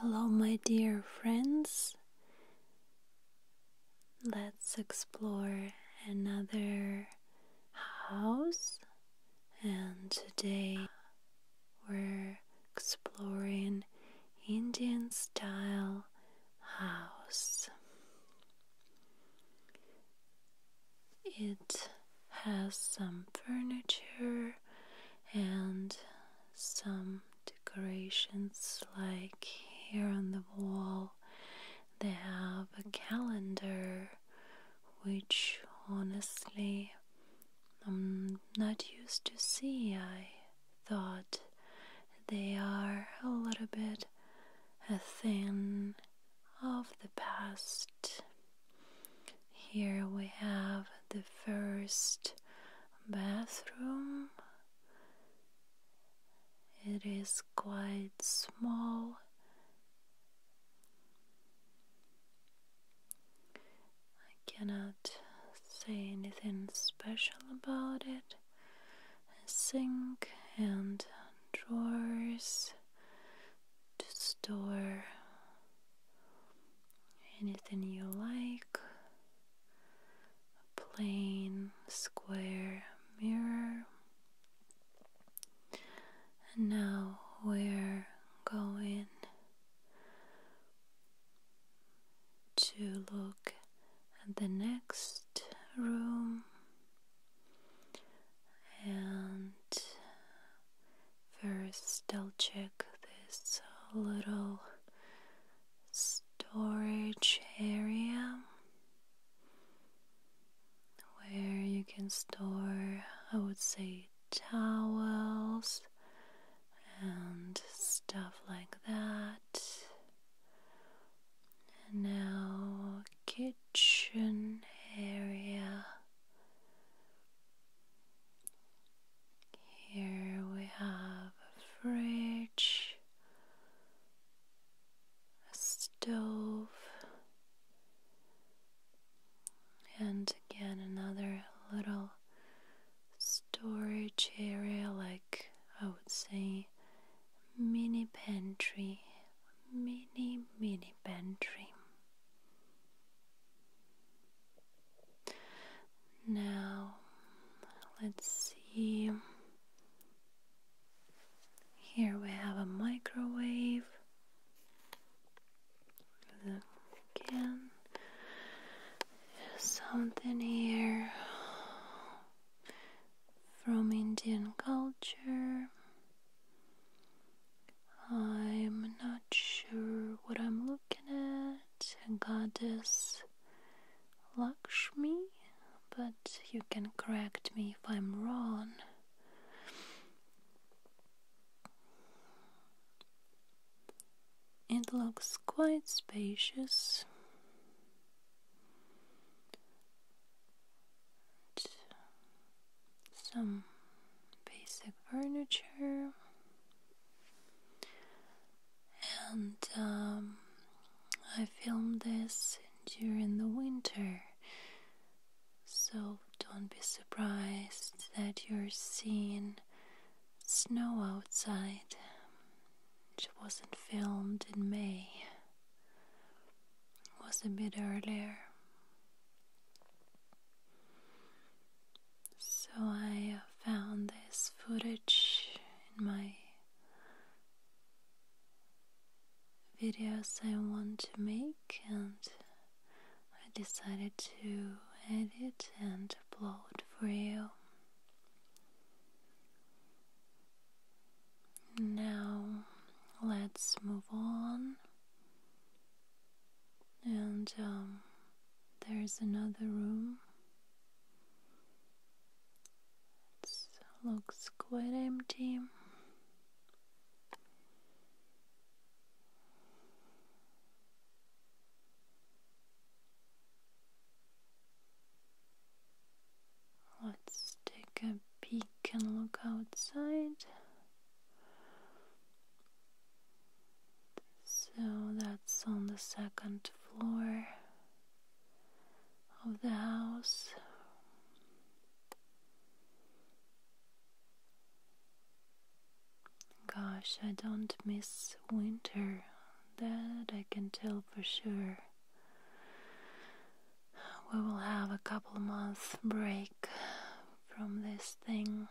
Hello, my dear friends. Let's explore another house, and today we're exploring Indian style house. It has some furniture and some decorations like here on the wall they have a calendar which honestly I'm not used to see. I thought they are a little bit a thing of the past. Here we have the first bathroom. It is quite small. Cannot say anything special about it. A sink and drawers to store anything you like. A plain square mirror. And now we're going to look the next room and first I'll check this little storage area where you can store, I would say, towels and stuff like that. And now, kitchen area. Here we have a fridge, a stove, and again another little storage area, like I would say, mini pantry, mini mini pantry. Now, let's see. Here we have a microwave. Again, something here from Indian culture. I'm not sure what I'm looking at. Goddess Lakshmi, but you can correct me if I'm wrong. It looks quite spacious. Some basic furniture, and um, I filmed this during the winter, so don't be surprised that you're seeing snow outside. It wasn't filmed in May, it was a bit earlier. So I found this footage in my I want to make, and I decided to edit and upload for you. Now let's move on, and um, there's another room. It looks quite empty. Let's peek and look outside. So that's on the second floor of the house. Gosh, I don't miss winter that I can tell for sure. We will have a couple months break from this thing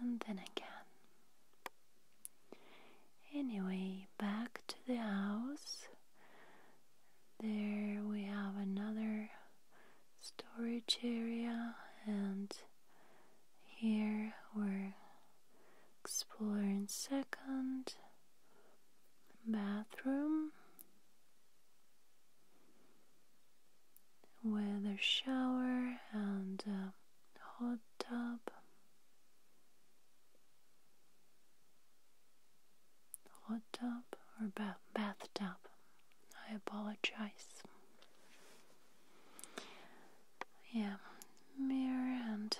and then again. Anyway, back to the house. There we have another storage area, and here we're exploring second bathroom with a shower and a hot tub. Hot tub ba- bathtub? I apologize. Yeah, mirror and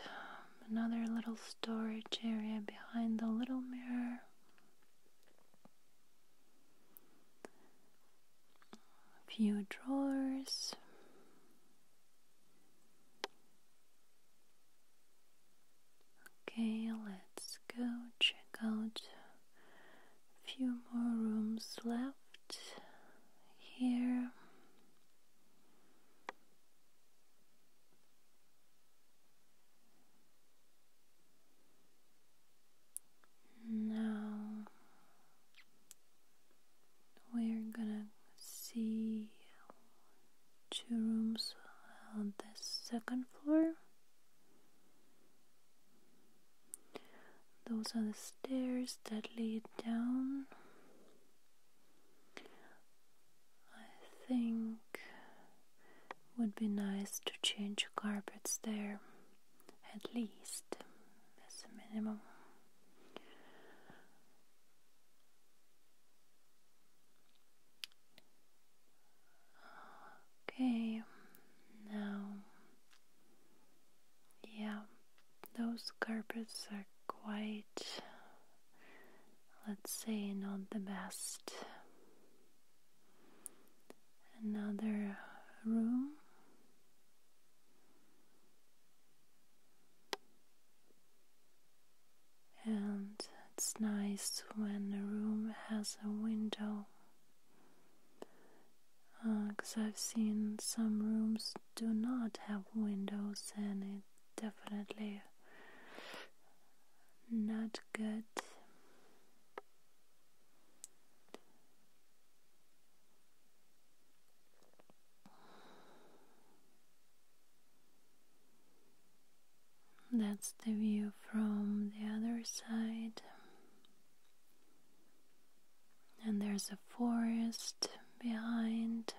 another little storage area behind the little mirror. A few drawers. Okay, let's go check out a few more left here. Now we're gonna see two rooms on the second floor. Those are the stairs that lead down. Think would be nice to change carpets there at least as a minimum. Okay, now, yeah, those carpets are quite, let's say, not the best. Another room. And it's nice when a room has a window because uh, I've seen some rooms do not have windows and it definitely not good. That's the view from the other side. And there's a forest behind.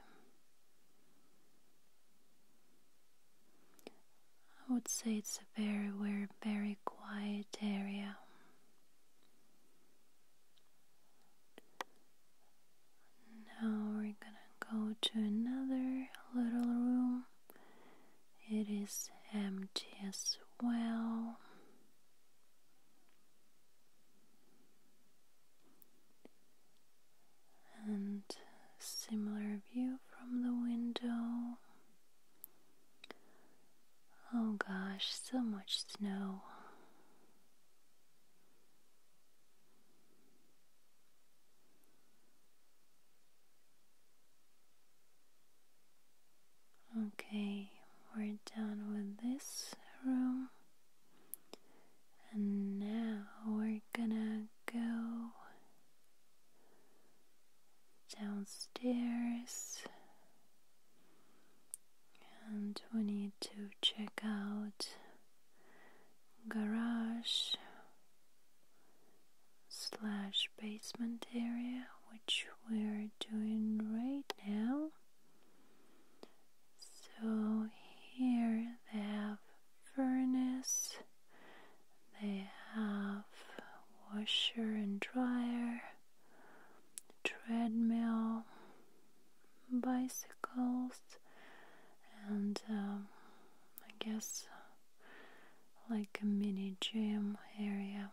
I would say it's a very, very, very quiet area. Now we're gonna go to another little room. It is empty as well. And similar view from the window. Oh gosh, so much snow. Okay, we're done with this room, and now we're gonna go downstairs and need to check out garage slash basement area which we're doing right now so here they have furnace they have washer and dryer treadmill bicycles and um, I guess like a gym area.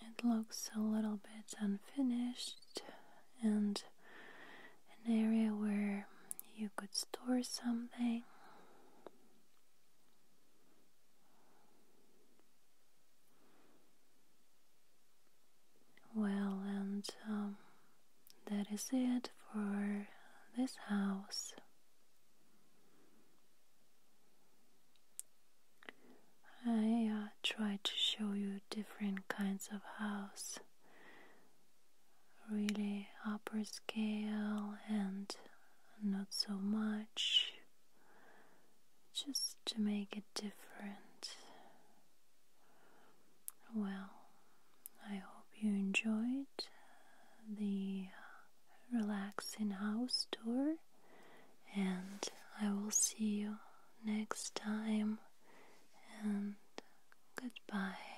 It looks a little bit unfinished and an area where you could store something. Well, and um, that is it for this house. I uh, tried to show you different kinds of house, really upper scale and not so much, just to make it different. Well, I hope you enjoyed the relaxing house tour, and I will see you next time. And goodbye.